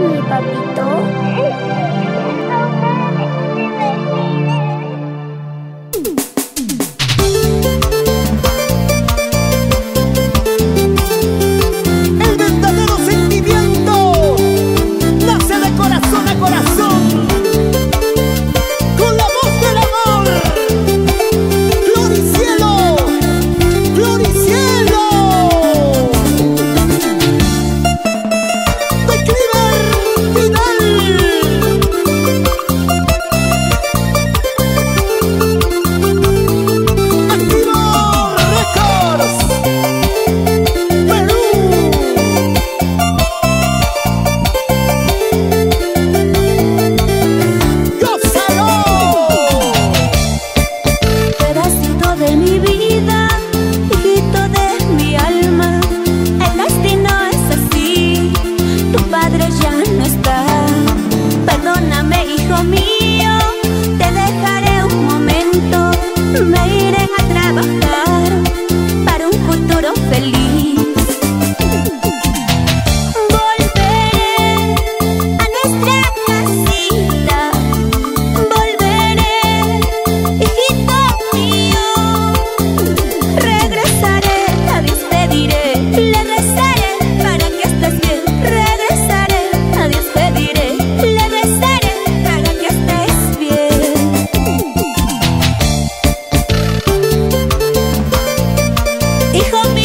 mi papito? Hijo mío.